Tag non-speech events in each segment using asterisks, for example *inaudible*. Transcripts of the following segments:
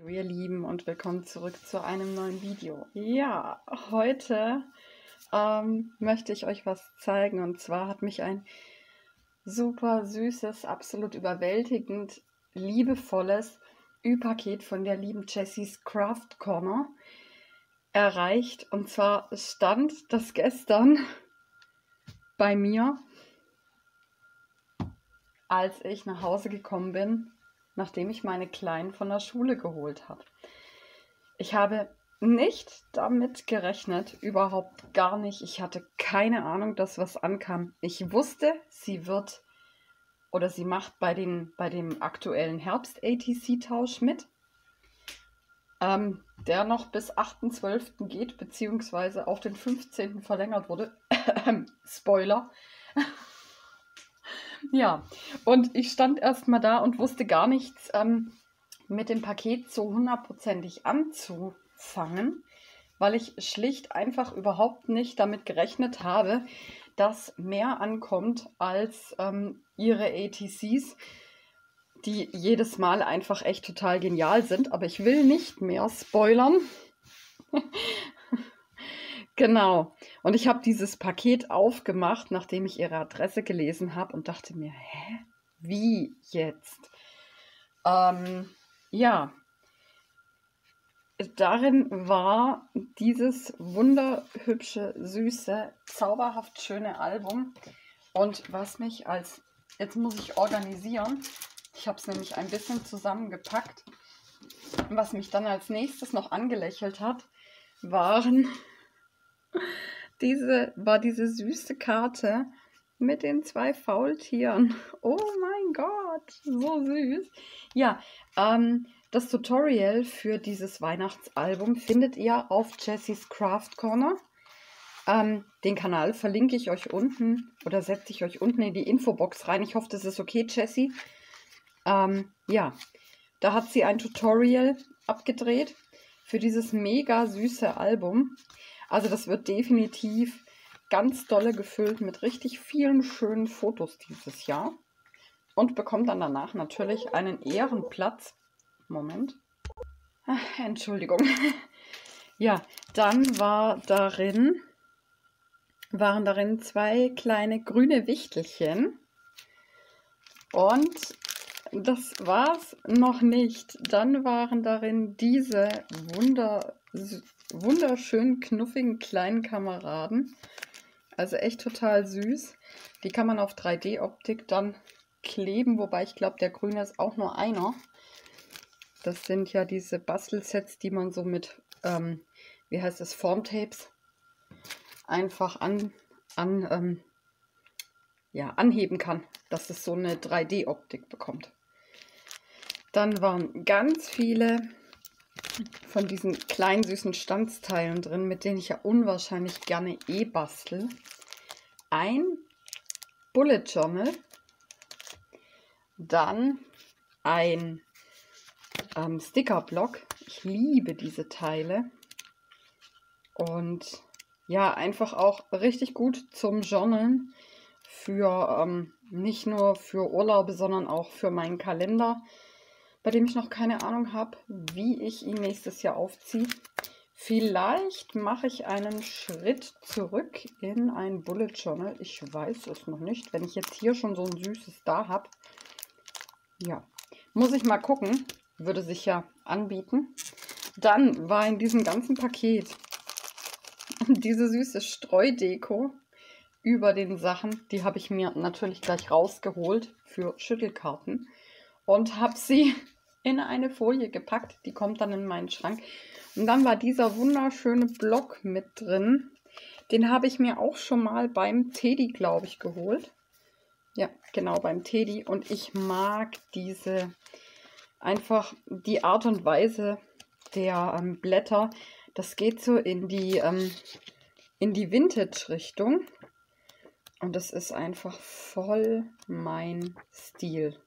Hallo ihr Lieben und willkommen zurück zu einem neuen Video. Ja, heute ähm, möchte ich euch was zeigen. Und zwar hat mich ein super süßes, absolut überwältigend liebevolles Ü-Paket von der lieben Jessies Craft Corner erreicht. Und zwar stand das gestern bei mir, als ich nach Hause gekommen bin nachdem ich meine Kleinen von der Schule geholt habe. Ich habe nicht damit gerechnet, überhaupt gar nicht. Ich hatte keine Ahnung, dass was ankam. Ich wusste, sie wird oder sie macht bei, den, bei dem aktuellen Herbst-ATC-Tausch mit, ähm, der noch bis 8.12. geht, beziehungsweise auf den 15. verlängert wurde. *laughs* Spoiler. Ja, und ich stand erstmal da und wusste gar nichts ähm, mit dem Paket so hundertprozentig anzufangen, weil ich schlicht einfach überhaupt nicht damit gerechnet habe, dass mehr ankommt als ähm, ihre ATCs, die jedes Mal einfach echt total genial sind. Aber ich will nicht mehr spoilern. *laughs* Genau. Und ich habe dieses Paket aufgemacht, nachdem ich ihre Adresse gelesen habe und dachte mir, hä? Wie jetzt? Ähm, ja. Darin war dieses wunderhübsche, süße, zauberhaft schöne Album. Und was mich als, jetzt muss ich organisieren, ich habe es nämlich ein bisschen zusammengepackt. Was mich dann als nächstes noch angelächelt hat, waren diese war diese süße Karte mit den zwei Faultieren. Oh mein Gott, so süß. Ja, ähm, das Tutorial für dieses Weihnachtsalbum findet ihr auf Jessys Craft Corner. Ähm, den Kanal verlinke ich euch unten oder setze ich euch unten in die Infobox rein. Ich hoffe, das ist okay, Jessie. Ähm, ja, da hat sie ein Tutorial abgedreht für dieses mega süße Album. Also das wird definitiv ganz dolle gefüllt mit richtig vielen schönen Fotos dieses Jahr. Und bekommt dann danach natürlich einen Ehrenplatz. Moment. Ach, Entschuldigung. *laughs* ja, dann war darin, waren darin zwei kleine grüne Wichtelchen. Und das war's noch nicht. Dann waren darin diese wunder wunderschönen, knuffigen kleinen Kameraden. Also echt total süß. Die kann man auf 3D-Optik dann kleben, wobei ich glaube, der grüne ist auch nur einer. Das sind ja diese Bastelsets, die man so mit, ähm, wie heißt es, Formtapes einfach an, an ähm, ja, anheben kann, dass es so eine 3D-Optik bekommt. Dann waren ganz viele von diesen kleinen süßen Stanzteilen drin, mit denen ich ja unwahrscheinlich gerne eh bastel. Ein Bullet Journal, dann ein ähm, Stickerblock. Ich liebe diese Teile. Und ja, einfach auch richtig gut zum Journalen. Für ähm, nicht nur für Urlaube, sondern auch für meinen Kalender bei dem ich noch keine Ahnung habe, wie ich ihn nächstes Jahr aufziehe. Vielleicht mache ich einen Schritt zurück in ein Bullet Journal. Ich weiß es noch nicht. Wenn ich jetzt hier schon so ein süßes da habe, ja, muss ich mal gucken. Würde sich ja anbieten. Dann war in diesem ganzen Paket *laughs* diese süße Streudeko über den Sachen. Die habe ich mir natürlich gleich rausgeholt für Schüttelkarten und habe sie *laughs* in eine Folie gepackt. Die kommt dann in meinen Schrank. Und dann war dieser wunderschöne Block mit drin. Den habe ich mir auch schon mal beim Teddy, glaube ich, geholt. Ja, genau, beim Teddy. Und ich mag diese, einfach die Art und Weise der ähm, Blätter. Das geht so in die, ähm, in die Vintage-Richtung. Und das ist einfach voll mein Stil.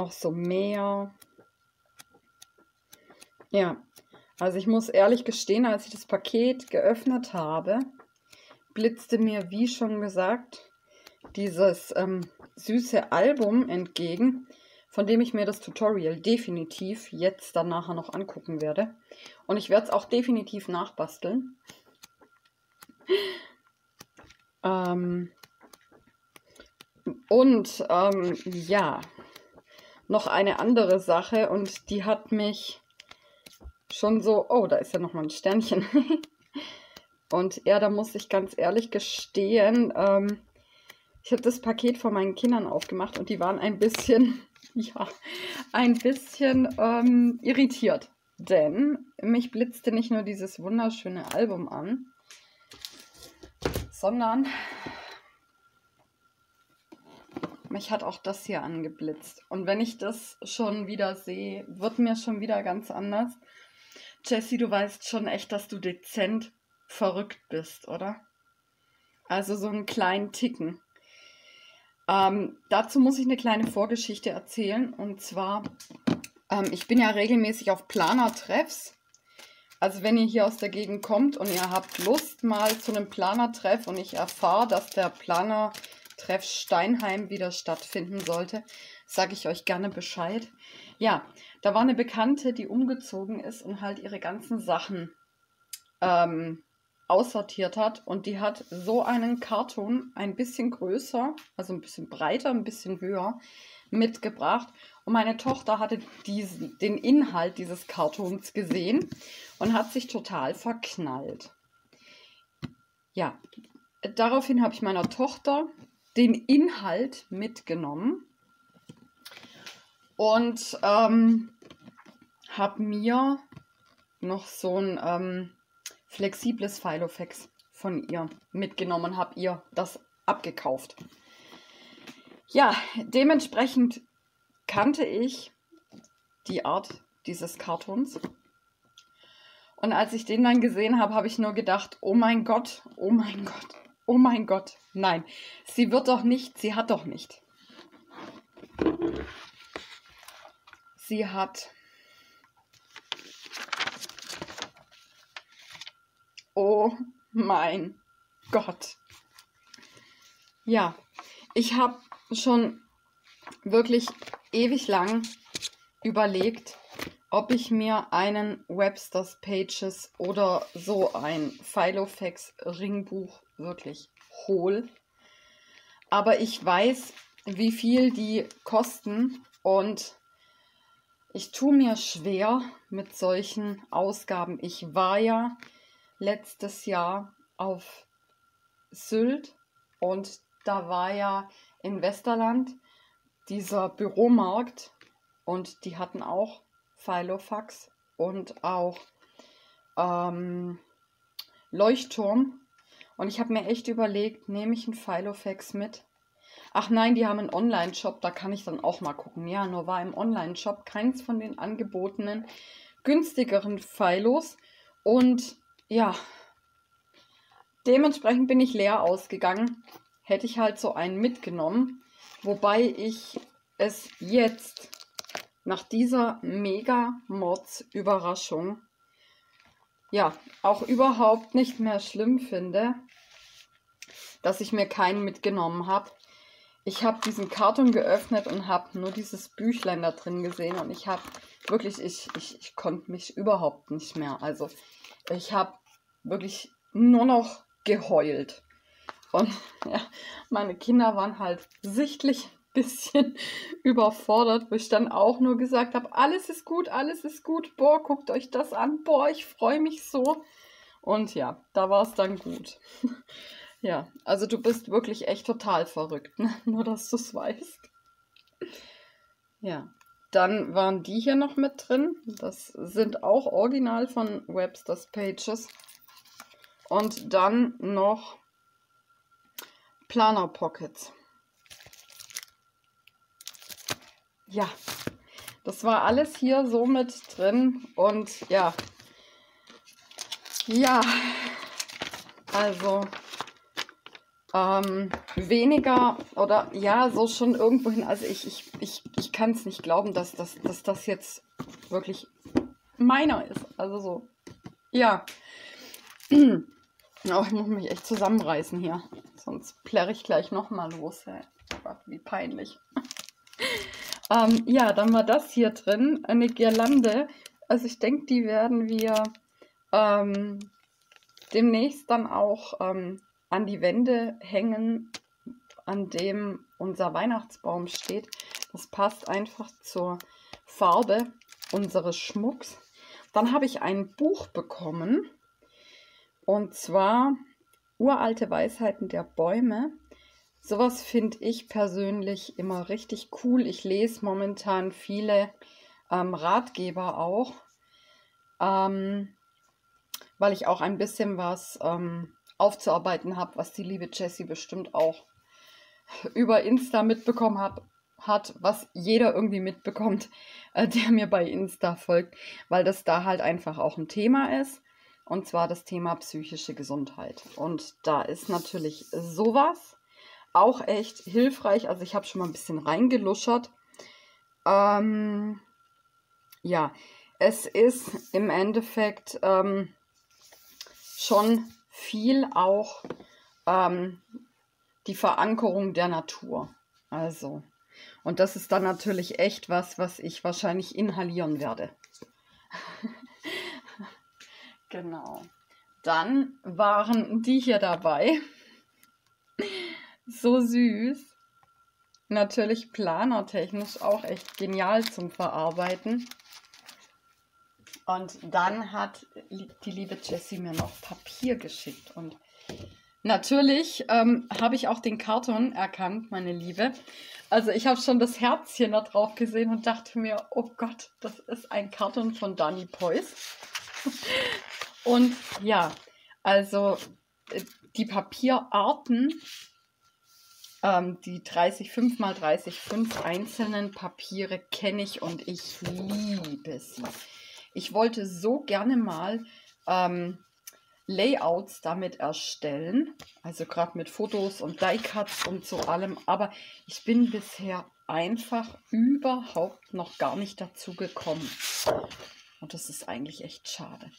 Auch so mehr, ja, also ich muss ehrlich gestehen, als ich das Paket geöffnet habe, blitzte mir, wie schon gesagt, dieses ähm, süße Album entgegen von dem ich mir das Tutorial definitiv jetzt dann nachher noch angucken werde. Und ich werde es auch definitiv nachbasteln. ähm, und ähm, ja, noch eine andere Sache und die hat mich schon so, oh, da ist ja noch mal ein Sternchen. *laughs* und ja, da muss ich ganz ehrlich gestehen, ähm, ich habe das Paket von meinen Kindern aufgemacht und die waren ein bisschen *laughs* ja, ein bisschen ähm, irritiert. Denn mich blitzte nicht nur dieses wunderschöne Album an, sondern mich hat auch das hier angeblitzt. Und wenn ich das schon wieder sehe, wird mir schon wieder ganz anders. Jessie, du weißt schon echt, dass du dezent verrückt bist, oder? Also so einen kleinen Ticken. Ähm, dazu muss ich eine kleine Vorgeschichte erzählen. Und zwar, ähm, ich bin ja regelmäßig auf Planer-Treffs. Also wenn ihr hier aus der Gegend kommt und ihr habt Lust mal zu einem Planer-Treff und ich erfahre, dass der Planer-Treff Steinheim wieder stattfinden sollte, sage ich euch gerne Bescheid. Ja, da war eine Bekannte, die umgezogen ist und halt ihre ganzen Sachen ähm, aussortiert hat und die hat so einen Karton ein bisschen größer, also ein bisschen breiter, ein bisschen höher mitgebracht und meine Tochter hatte diesen, den Inhalt dieses Kartons gesehen und hat sich total verknallt. Ja, daraufhin habe ich meiner Tochter den Inhalt mitgenommen und ähm, habe mir noch so ein ähm, flexibles Filofax von ihr mitgenommen, habe ihr das abgekauft. Ja, dementsprechend kannte ich die Art dieses Kartons. Und als ich den dann gesehen habe, habe ich nur gedacht, oh mein Gott, oh mein Gott, oh mein Gott. Nein, sie wird doch nicht, sie hat doch nicht. Sie hat Oh mein Gott. Ja, ich habe schon wirklich ewig lang überlegt, ob ich mir einen Webster's Pages oder so ein Filofax Ringbuch wirklich hole. Aber ich weiß, wie viel die kosten und ich tue mir schwer mit solchen Ausgaben. Ich war ja letztes Jahr auf Sylt und da war ja in Westerland dieser Büromarkt und die hatten auch Filofax und auch ähm, Leuchtturm. Und ich habe mir echt überlegt, nehme ich einen Filofax mit? Ach nein, die haben einen Online-Shop, da kann ich dann auch mal gucken. Ja, nur war im Online-Shop keins von den angebotenen günstigeren Filos. Und ja, dementsprechend bin ich leer ausgegangen. Hätte ich halt so einen mitgenommen. Wobei ich es jetzt nach dieser Mega-Mods-Überraschung ja auch überhaupt nicht mehr schlimm finde, dass ich mir keinen mitgenommen habe. Ich habe diesen Karton geöffnet und habe nur dieses Büchlein da drin gesehen und ich habe wirklich, ich, ich, ich konnte mich überhaupt nicht mehr. Also ich habe wirklich nur noch geheult. Und *laughs* ja, meine Kinder waren halt sichtlich bisschen *laughs* überfordert, wo ich dann auch nur gesagt habe, alles ist gut, alles ist gut, boah, guckt euch das an, boah, ich freue mich so. Und ja, da war es dann gut. *laughs* ja, also du bist wirklich echt total verrückt, ne? *laughs* nur dass du es weißt. Ja, dann waren die hier noch mit drin. Das sind auch original von Webster's Pages. Und dann noch Planer Pockets. Ja, das war alles hier so mit drin. Und ja, ja, also ähm, weniger oder ja, so schon irgendwo hin. Also ich, ich, ich, ich kann es nicht glauben, dass, dass, dass das jetzt wirklich meiner ist. Also so, ja. *clears throat* Oh, ich muss mich echt zusammenreißen hier. Sonst plärre ich gleich nochmal los. Ey. Wie peinlich. *laughs* Ähm, ja, dann war das hier drin, eine Girlande. Also ich denke, die werden wir ähm, demnächst dann auch ähm, an die Wände hängen, an dem unser Weihnachtsbaum steht. Das passt einfach zur Farbe unseres Schmucks. Dann habe ich ein Buch bekommen und zwar Uralte Weisheiten der Bäume. Sowas finde ich persönlich immer richtig cool. Ich lese momentan viele ähm, Ratgeber auch, ähm, weil ich auch ein bisschen was ähm, aufzuarbeiten habe, was die liebe Jessie bestimmt auch über Insta mitbekommen hat, hat, was jeder irgendwie mitbekommt, *laughs* äh, der mir bei Insta folgt, weil das da halt einfach auch ein Thema ist. Und zwar das Thema psychische Gesundheit. Und da ist natürlich sowas auch echt hilfreich. Also ich habe schon mal ein bisschen reingeluschert. Ähm, ja, es ist im Endeffekt ähm, schon viel auch ähm, die Verankerung der Natur. Also, und das ist dann natürlich echt was, was ich wahrscheinlich inhalieren werde. *laughs* genau. Dann waren die hier dabei. So süß. Natürlich planertechnisch auch echt genial zum Verarbeiten. Und dann hat die liebe Jessie mir noch Papier geschickt. Und natürlich ähm, habe ich auch den Karton erkannt, meine Liebe. Also ich habe schon das Herzchen da drauf gesehen und dachte mir, oh Gott, das ist ein Karton von Dani Pois. *laughs* und ja, also äh, die Papierarten ähm, die 30,5 mal 30,5 einzelnen Papiere kenne ich und ich liebe sie. Ich wollte so gerne mal ähm, Layouts damit erstellen, also gerade mit Fotos und Die-Cuts und so allem, aber ich bin bisher einfach überhaupt noch gar nicht dazu gekommen. Und das ist eigentlich echt schade.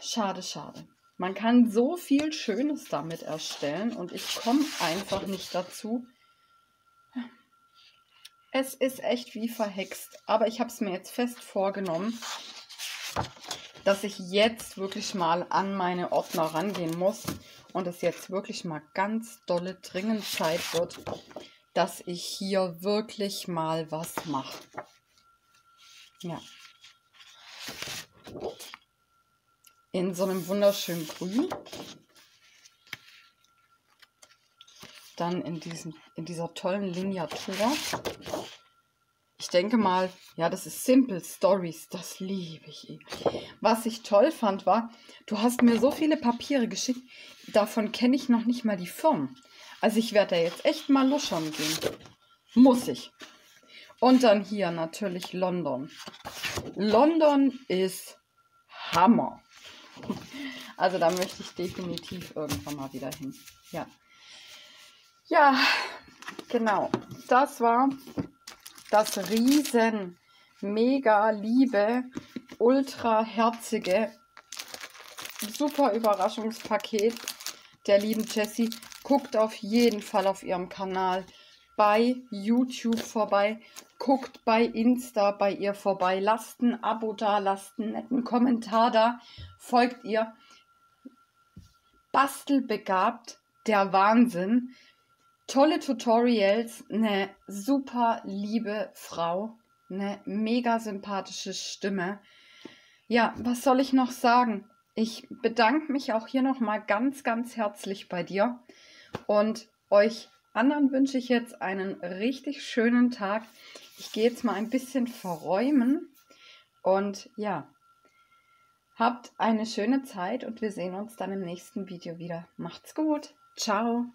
Schade, schade. Man kann so viel Schönes damit erstellen und ich komme einfach nicht dazu. Es ist echt wie verhext, aber ich habe es mir jetzt fest vorgenommen, dass ich jetzt wirklich mal an meine Ordner rangehen muss und es jetzt wirklich mal ganz dolle dringend Zeit wird, dass ich hier wirklich mal was mache. Ja in so einem wunderschönen Grün. Dann in, diesen, in dieser tollen Lineatur. Ich denke mal, ja, das ist Simple Stories, das liebe ich. Was ich toll fand, war, du hast mir so viele Papiere geschickt, davon kenne ich noch nicht mal die Firmen. Also ich werde da jetzt echt mal luschern gehen. Muss ich. Und dann hier natürlich London. London ist Hammer. Also da möchte ich definitiv irgendwann mal wieder hin. Ja. Ja, genau. Das war das riesen, mega liebe, ultra herzige, super Überraschungspaket der lieben Jessie. Guckt auf jeden Fall auf ihrem Kanal bei YouTube vorbei. Guckt bei Insta bei ihr vorbei. Lasst ein Abo da, lasst einen netten Kommentar da. Folgt ihr. Bastelbegabt, der Wahnsinn. Tolle Tutorials, eine super liebe Frau, eine mega sympathische Stimme. Ja, was soll ich noch sagen? Ich bedanke mich auch hier nochmal ganz, ganz herzlich bei dir und euch anderen wünsche ich jetzt einen richtig schönen Tag. Ich gehe jetzt mal ein bisschen verräumen und ja, habt eine schöne Zeit und wir sehen uns dann im nächsten Video wieder. Macht's gut. Ciao.